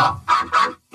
Shut up.